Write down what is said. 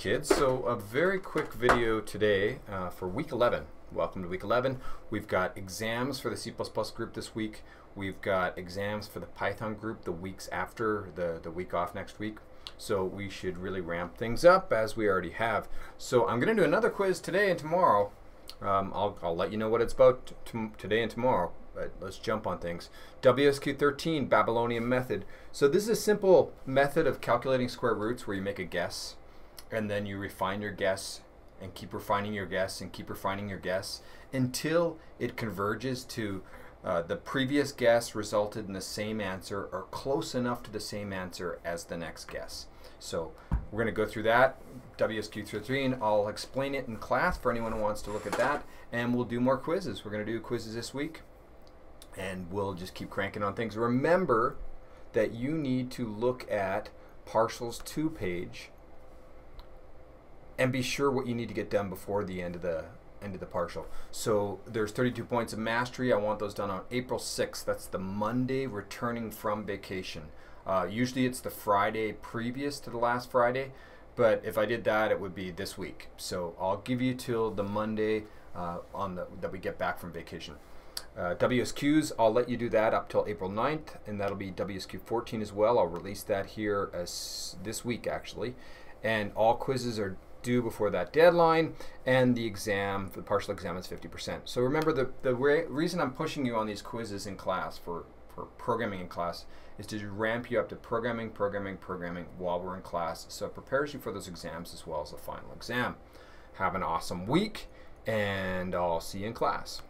kids. So a very quick video today uh, for week 11. Welcome to week 11. We've got exams for the C++ group this week. We've got exams for the Python group the weeks after the, the week off next week. So we should really ramp things up as we already have. So I'm going to do another quiz today and tomorrow. Um, I'll, I'll let you know what it's about today and tomorrow but let's jump on things. WSQ13, Babylonian method. So this is a simple method of calculating square roots where you make a guess and then you refine your guess and keep refining your guess and keep refining your guess until it converges to uh, the previous guess resulted in the same answer or close enough to the same answer as the next guess. So we're going to go through that, WSQ13, and I'll explain it in class for anyone who wants to look at that, and we'll do more quizzes. We're going to do quizzes this week and we'll just keep cranking on things. Remember that you need to look at partials 2 page and be sure what you need to get done before the end of the end of the partial. So there's 32 points of mastery. I want those done on April 6th. That's the Monday returning from vacation. Uh, usually it's the Friday previous to the last Friday, but if I did that, it would be this week. So I'll give you till the Monday uh, on the that we get back from vacation. Uh, WSQs, I'll let you do that up till April 9th, and that'll be WSQ 14 as well. I'll release that here as this week actually. And all quizzes are due before that deadline, and the exam, the partial exam is 50%. So remember, the, the re reason I'm pushing you on these quizzes in class for, for programming in class is to ramp you up to programming, programming, programming while we're in class. So it prepares you for those exams as well as the final exam. Have an awesome week, and I'll see you in class.